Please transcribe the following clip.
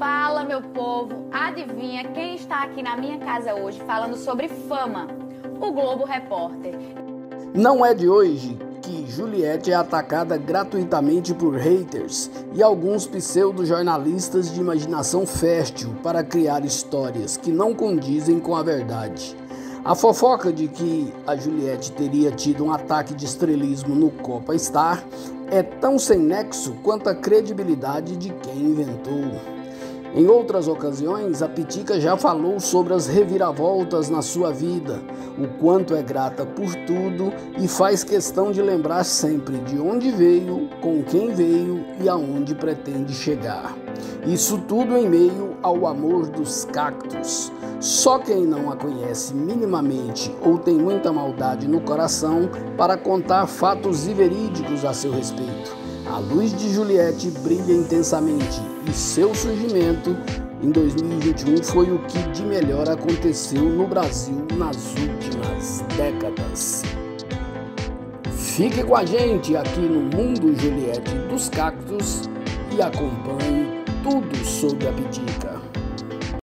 Fala, meu povo! Adivinha quem está aqui na minha casa hoje falando sobre fama? O Globo Repórter. Não é de hoje que Juliette é atacada gratuitamente por haters e alguns pseudo-jornalistas de imaginação fértil para criar histórias que não condizem com a verdade. A fofoca de que a Juliette teria tido um ataque de estrelismo no Copa Star é tão sem nexo quanto a credibilidade de quem inventou. Em outras ocasiões, a Pitica já falou sobre as reviravoltas na sua vida, o quanto é grata por tudo e faz questão de lembrar sempre de onde veio, com quem veio e aonde pretende chegar. Isso tudo em meio ao amor dos cactos. Só quem não a conhece minimamente ou tem muita maldade no coração para contar fatos verídicos a seu respeito. A luz de Juliette brilha intensamente e seu surgimento em 2021 foi o que de melhor aconteceu no Brasil nas últimas décadas. Fique com a gente aqui no Mundo Juliette dos Cactos e acompanhe tudo sobre a Pitica.